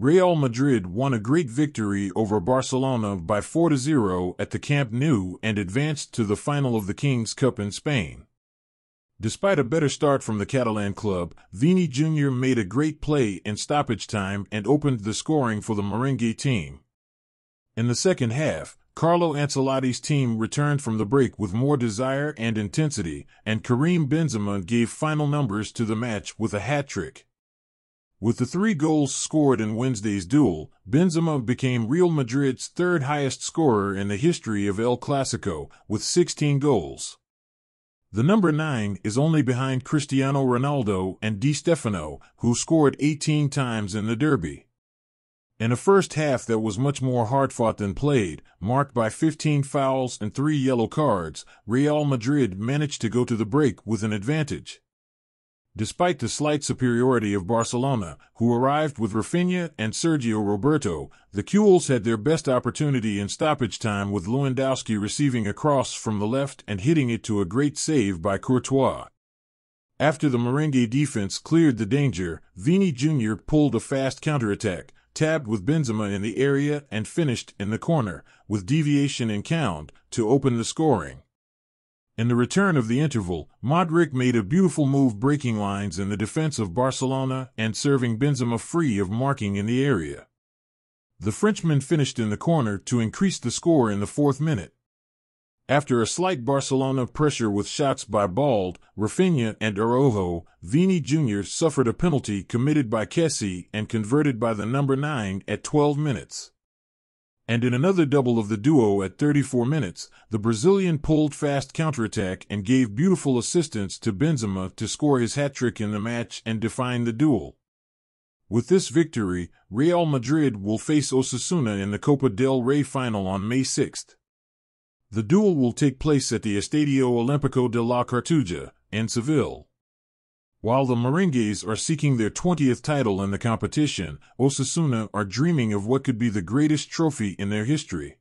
Real Madrid won a great victory over Barcelona by 4-0 at the Camp Nou and advanced to the final of the King's Cup in Spain. Despite a better start from the Catalan club, Vini Jr. made a great play in stoppage time and opened the scoring for the Merengue team. In the second half, Carlo Ancelotti's team returned from the break with more desire and intensity, and Karim Benzema gave final numbers to the match with a hat-trick. With the three goals scored in Wednesday's duel, Benzema became Real Madrid's third highest scorer in the history of El Clasico, with 16 goals. The number 9 is only behind Cristiano Ronaldo and Di Stefano, who scored 18 times in the derby. In a first half that was much more hard fought than played, marked by 15 fouls and 3 yellow cards, Real Madrid managed to go to the break with an advantage. Despite the slight superiority of Barcelona, who arrived with Raphinha and Sergio Roberto, the Cules had their best opportunity in stoppage time with Lewandowski receiving a cross from the left and hitting it to a great save by Courtois. After the Merengue defense cleared the danger, Vini Jr. pulled a fast counterattack, tabbed with Benzema in the area and finished in the corner, with deviation and Koundé, to open the scoring. In the return of the interval, Modric made a beautiful move breaking lines in the defense of Barcelona and serving Benzema free of marking in the area. The Frenchman finished in the corner to increase the score in the fourth minute. After a slight Barcelona pressure with shots by Balde, Raphinha, and Araujo, Vini Jr. suffered a penalty committed by Kessie and converted by the number 9 at 12 minutes and in another double of the duo at 34 minutes, the Brazilian pulled fast counterattack and gave beautiful assistance to Benzema to score his hat-trick in the match and define the duel. With this victory, Real Madrid will face Osasuna in the Copa del Rey final on May 6th. The duel will take place at the Estadio Olímpico de la Cartuja in Seville. While the Merengues are seeking their 20th title in the competition, Osasuna are dreaming of what could be the greatest trophy in their history.